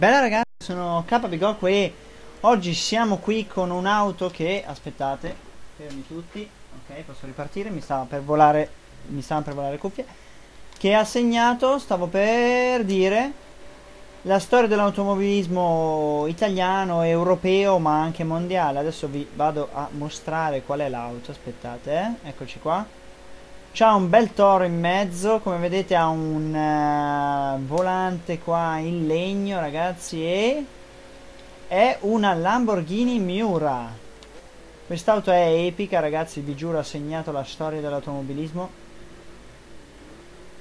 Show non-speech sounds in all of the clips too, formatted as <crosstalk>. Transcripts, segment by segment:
Bella ragazzi, sono KBGOK e oggi siamo qui con un'auto che, aspettate, fermi tutti, ok posso ripartire, mi stava per volare, mi stavano per volare le cuffie, che ha segnato, stavo per dire, la storia dell'automobilismo italiano, europeo ma anche mondiale. Adesso vi vado a mostrare qual è l'auto, aspettate, eh? eccoci qua. C'ha un bel toro in mezzo, come vedete ha un uh, volante qua in legno ragazzi e è una Lamborghini Miura. Quest'auto è epica ragazzi, vi giuro ha segnato la storia dell'automobilismo.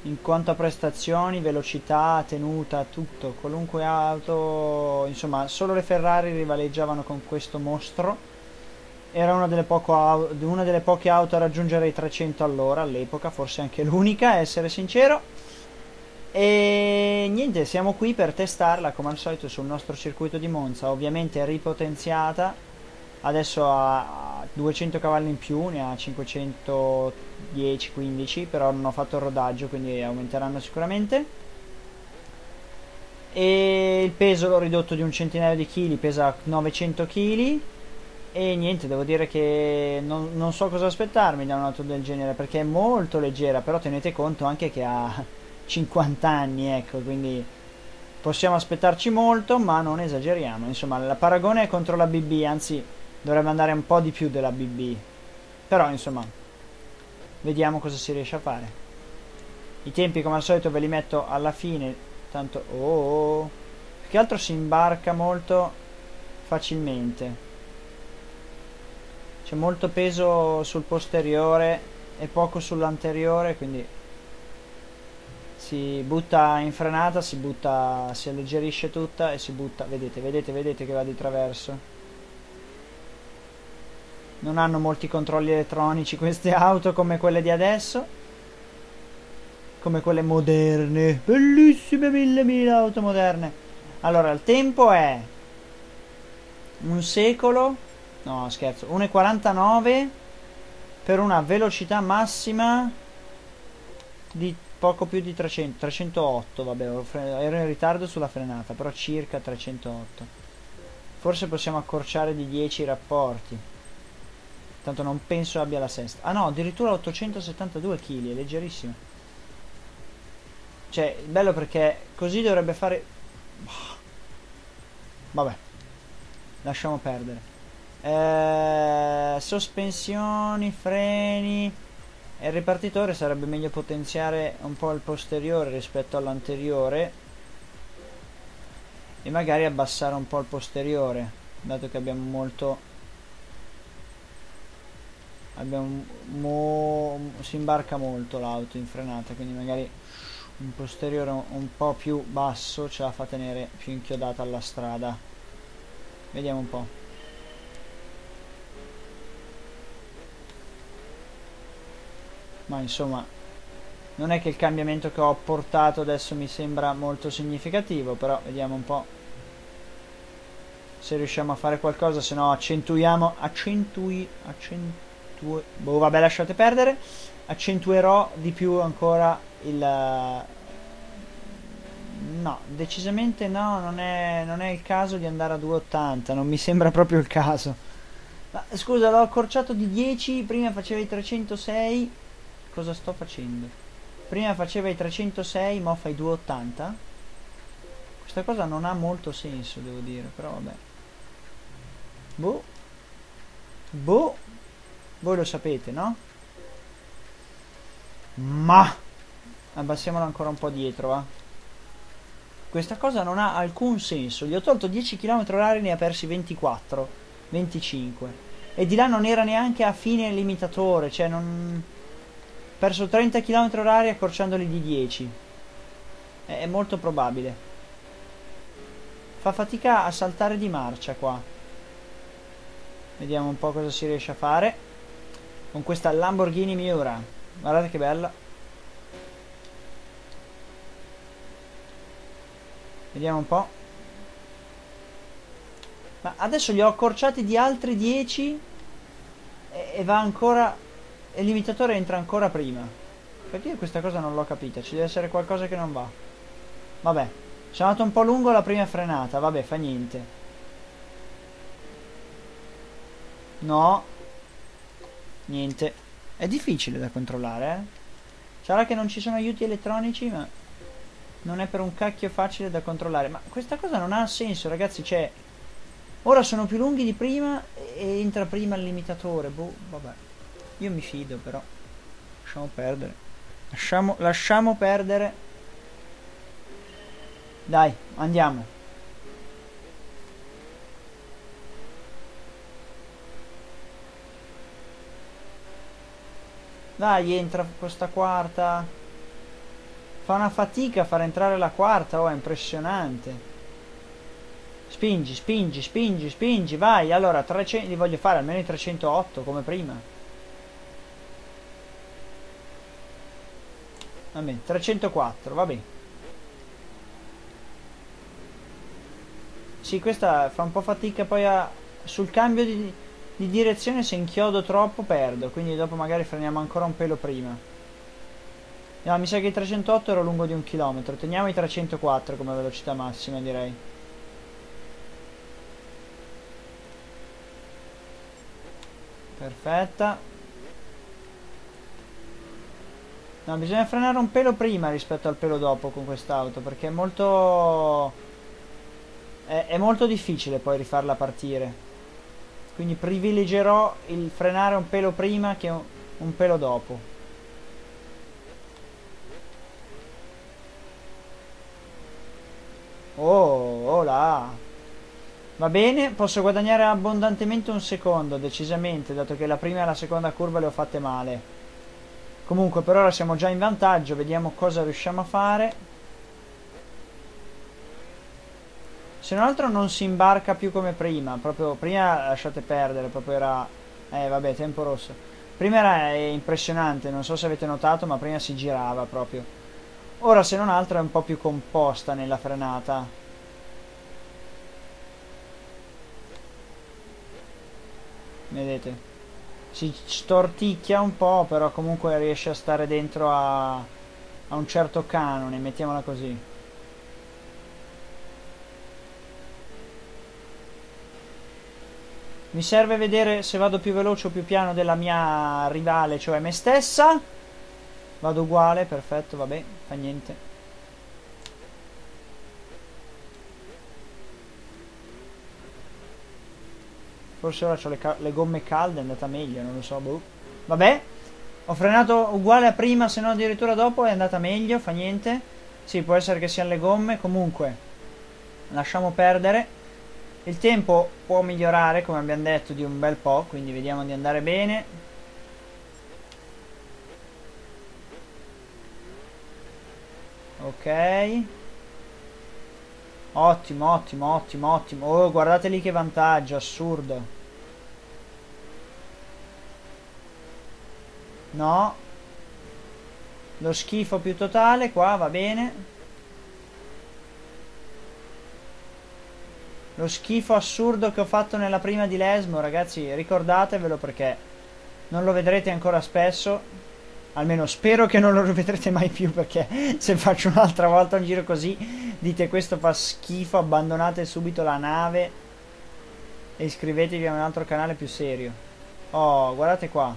In quanto a prestazioni, velocità, tenuta, tutto, qualunque auto, insomma solo le Ferrari rivaleggiavano con questo mostro era una delle, una delle, poche auto a raggiungere i 300 all'ora all'epoca, forse anche l'unica, a essere sincero. E niente, siamo qui per testarla come al solito sul nostro circuito di Monza, ovviamente ripotenziata, adesso ha 200 cavalli in più, ne ha 510-15, però non ho fatto il rodaggio, quindi aumenteranno sicuramente. E il peso l'ho ridotto di un centinaio di chili, pesa 900 kg e niente, devo dire che non, non, so cosa aspettarmi da un'auto del genere perché è molto leggera, però tenete conto anche che ha <laughs> 50 anni, ecco, quindi possiamo aspettarci molto, ma non esageriamo. Insomma, la paragone è contro la BB, anzi dovrebbe andare un po' di più della BB. Però, insomma, vediamo cosa si riesce a fare. I tempi, come al solito, ve li metto alla fine, tanto... Oh, oh, oh. che altro si imbarca molto facilmente c'è molto peso sul posteriore e poco sull'anteriore quindi si butta in frenata si butta si alleggerisce tutta e si butta. Vedete vedete vedete che va di traverso. Non hanno molti controlli elettronici queste auto come quelle di adesso come quelle moderne bellissime mille mille auto moderne. Allora il tempo è un secolo No, scherzo. 1,49 per una velocità massima di poco più di 300, 308, vabbè, ero in ritardo sulla frenata, però circa 308. Forse possiamo accorciare di 10 i rapporti. Tanto non penso abbia la sesta. Ah no, addirittura 872 kg, è leggerissimo. Cioè, bello perché così dovrebbe fare... Vabbè, lasciamo perdere eh, sospensioni, freni. E il ripartitore sarebbe meglio potenziare un po' il posteriore rispetto all'anteriore. E magari abbassare un po' il posteriore dato che abbiamo molto abbiamo mo, si imbarca molto l'auto in frenata quindi magari un posteriore un po' più basso ce la fa tenere più inchiodata alla strada. Vediamo un po' ma insomma non è che il cambiamento che ho portato adesso mi sembra molto significativo però vediamo un po' se riusciamo a fare qualcosa se no accentuiamo accentui accentui boh vabbè lasciate perdere accentuerò di più ancora il no decisamente no non è, non è il caso di andare a 280 non mi sembra proprio il caso. Ma scusa l'ho accorciato di 10 prima facevi 306 cosa sto facendo? Prima faceva i 306, ma fa i 280? Questa cosa non ha molto senso, devo dire, però vabbè. Boh. Boh. Voi lo sapete, no? Ma! Abbassiamolo ancora un po' dietro, va. Questa cosa non ha alcun senso. Gli ho tolto 10 km h ne ha persi 24, 25. E di là non era neanche a fine limitatore, cioè non perso 30 km h accorciandoli di 10 è, è molto probabile. Fa fatica a saltare di marcia qua. Vediamo un po' cosa si riesce a fare con questa Lamborghini Miura. Guardate che bella. Vediamo un po' ma adesso li ho accorciati di altri 10 e, e va ancora e il limitatore entra ancora prima. Perché io questa cosa non l'ho capita, ci deve essere qualcosa che non va. Vabbè, Sono andato un po' lungo la prima frenata, vabbè, fa niente. No. Niente. È difficile da controllare, eh. Sarà che non ci sono aiuti elettronici, ma non è per un cacchio facile da controllare. Ma questa cosa non ha senso, ragazzi, cioè... Ora sono più lunghi di prima e entra prima il limitatore. Boh, vabbè. Io mi fido, però. Lasciamo perdere. Lasciamo, lasciamo perdere. Dai, andiamo. Dai, entra questa quarta. Fa una fatica a far entrare la quarta, oh, è impressionante. Spingi, spingi, spingi, spingi, vai. Allora, 300, li voglio fare almeno i 308 come prima. Va bene, 304, va bene. Sì, questa fa un po' fatica poi a, sul cambio di, di direzione se inchiodo troppo perdo, quindi dopo magari freniamo ancora un pelo prima. No, mi sa che i 308 ero lungo di un chilometro, teniamo i 304 come velocità massima direi. Perfetta. No, bisogna frenare un pelo prima rispetto al pelo dopo con quest'auto perché è molto... È, è molto difficile poi rifarla partire. Quindi privilegierò il frenare un pelo prima che un, un pelo dopo. Oh, oh là. Va bene, posso guadagnare abbondantemente un secondo, decisamente, dato che la prima e la seconda curva le ho fatte male. Comunque per ora siamo già in vantaggio, vediamo cosa riusciamo a fare. Se non altro non si imbarca più come prima, proprio prima lasciate perdere, proprio era... Eh vabbè, tempo rosso. Prima era impressionante, non so se avete notato, ma prima si girava proprio. Ora se non altro è un po' più composta nella frenata. Vedete? Si storticchia un po', però comunque riesce a stare dentro a, a un certo canone, mettiamola così. Mi serve vedere se vado più veloce o più piano della mia rivale, cioè me stessa. Vado uguale, perfetto, vabbè, fa niente. Forse ora ho le, le, gomme calde, è andata meglio, non lo so, boh. Vabbè, ho frenato uguale a prima, se non addirittura dopo è andata meglio, fa niente. Sì, può essere che siano le gomme, comunque lasciamo perdere. Il tempo può migliorare, come abbiamo detto, di un bel po', quindi vediamo di andare bene. Ok. Ottimo, ottimo, ottimo, ottimo. Oh, guardate lì che vantaggio, assurdo. No. Lo schifo più totale, qua va bene. lo schifo assurdo che ho fatto nella prima di Lesmo, ragazzi, ricordatevelo perché non lo vedrete ancora spesso. Almeno spero che non lo rivedrete mai più perché se faccio un'altra volta un giro così dite questo fa schifo, abbandonate subito la nave e iscrivetevi a un altro canale più serio. Oh, guardate qua.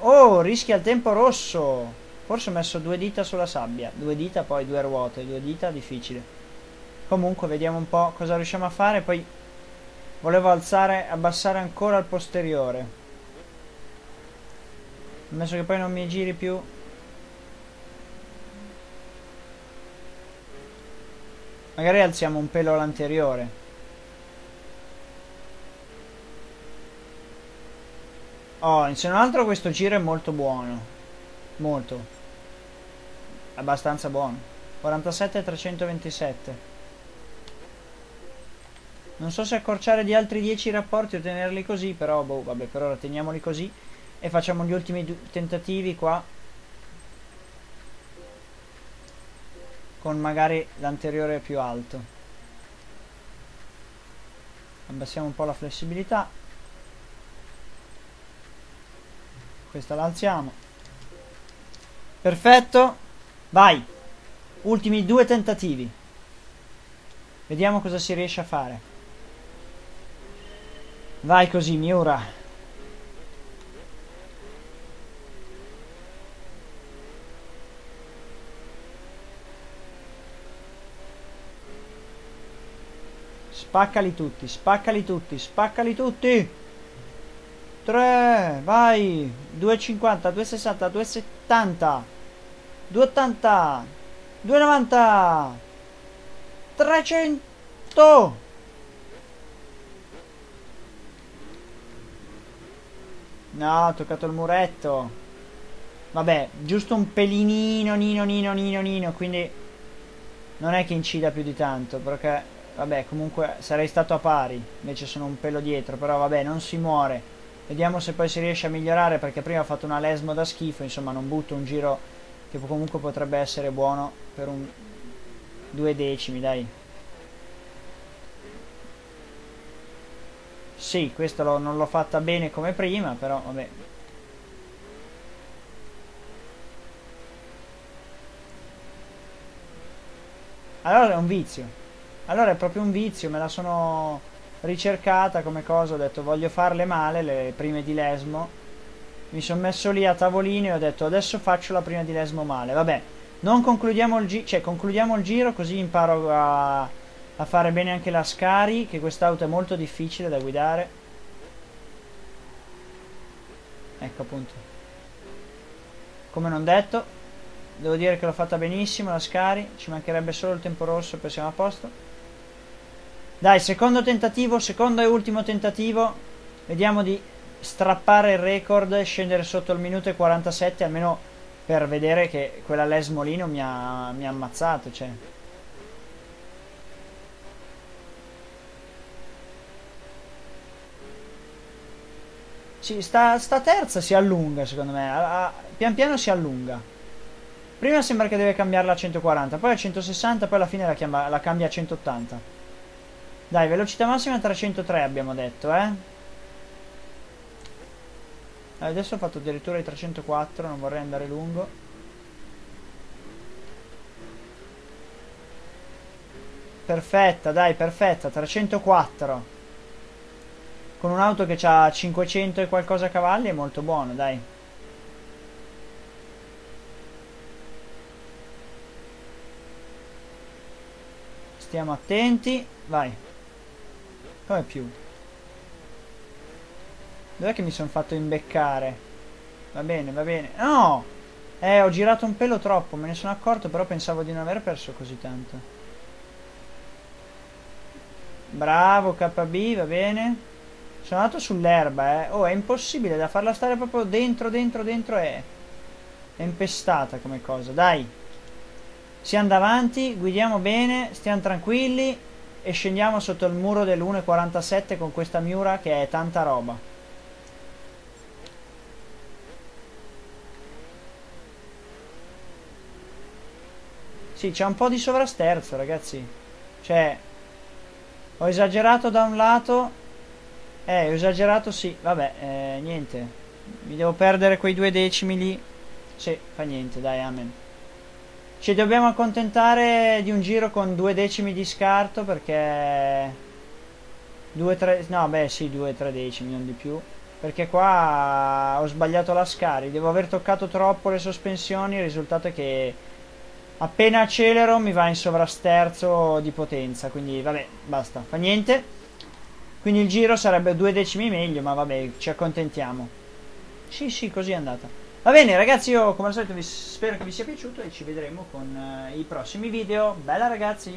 Oh, rischia il tempo rosso. Forse ho messo due dita sulla sabbia. Due dita, poi due ruote. Due dita, difficile. Comunque vediamo un po' cosa riusciamo a fare. Poi volevo alzare, abbassare ancora il posteriore. Ammesso che poi non mi giri più. Magari alziamo un pelo l'anteriore. Oh, se non altro questo giro è molto buono. Molto. Abbastanza buono. 47 327. Non so se accorciare di altri 10 rapporti o tenerli così, però boh, vabbè, per ora teniamoli così e facciamo gli ultimi tentativi qua. Con magari l'anteriore più alto. Abbassiamo un po' la flessibilità. Questa la alziamo. Perfetto. Vai. Ultimi due tentativi. Vediamo cosa si riesce a fare. Vai così, Miura. Spaccali tutti, spaccali tutti, spaccali tutti. 3, vai. 2,50, 2,60, 2,70. 2,80. 2,90. 300. No, ho toccato il muretto. Vabbè, giusto un pelinino, nino, nino, nino, nino, quindi non è che incida più di tanto, perché Vabbè, comunque sarei stato a pari, invece sono un pelo dietro, però vabbè, non si muore. Vediamo se poi si riesce a migliorare, perché prima ho fatto una lesmo da schifo, insomma non butto un giro che comunque potrebbe essere buono per un due decimi, dai. Sì, questo non l'ho fatta bene come prima, però vabbè. Allora è un vizio. Allora è proprio un vizio, me la sono ricercata come cosa, ho detto voglio farle male, le prime di Lesmo. Mi sono messo lì a tavolino e ho detto adesso faccio la prima di Lesmo male. Vabbè, non concludiamo il giro, cioè concludiamo il giro così imparo a, a fare bene anche la Scari, che quest'auto è molto difficile da guidare. Ecco appunto. Come non detto, devo dire che l'ho fatta benissimo la Scari, ci mancherebbe solo il tempo rosso e poi siamo a posto. Dai, secondo tentativo, secondo e ultimo tentativo. Vediamo di strappare il record e scendere sotto il minuto e 47, almeno per vedere che quella Les Molino mi ha, mi ha ammazzato, cioè. Sì, sta, sta, terza si allunga secondo me, a, pian piano si allunga. Prima sembra che deve cambiarla a 140, poi a 160, poi alla fine la, chiama, la cambia a 180. Dai, velocità massima 303 abbiamo detto, eh. Adesso ho fatto addirittura i 304, non vorrei andare lungo. Perfetta, dai, perfetta, 304. Con un'auto che ha 500 e qualcosa cavalli è molto buono, dai. Stiamo attenti, vai. Come più? Dov'è che mi sono fatto imbeccare? Va bene, va bene. No! Eh, ho girato un pelo troppo, me ne sono accorto, però pensavo di non aver perso così tanto. Bravo, KB, va bene. Sono andato sull'erba, eh. Oh, è impossibile da farla stare proprio dentro, dentro, dentro. È, è impestata come cosa. Dai. Siamo davanti, guidiamo bene, stiamo tranquilli e scendiamo sotto il muro dell'1.47 con questa Miura che è tanta roba. Sì, c'è un po' di sovrasterzo, ragazzi. Cioè, ho esagerato da un lato. Eh, ho esagerato sì. Vabbè, eh, niente. Mi devo perdere quei due decimi lì. Sì, fa niente, dai, amen. Ci dobbiamo accontentare di un giro con due decimi di scarto perché... Due, tre... No, beh, sì, due, tre decimi, non di più. Perché qua ho sbagliato la scari. Devo aver toccato troppo le sospensioni. Il risultato è che appena accelero mi va in sovrasterzo di potenza. Quindi, vabbè, basta. Fa niente. Quindi il giro sarebbe due decimi meglio, ma vabbè, ci accontentiamo. Sì, sì, così è andata. Va bene ragazzi, io come al solito vi spero che vi sia piaciuto e ci vedremo con uh, i prossimi video. Bella ragazzi!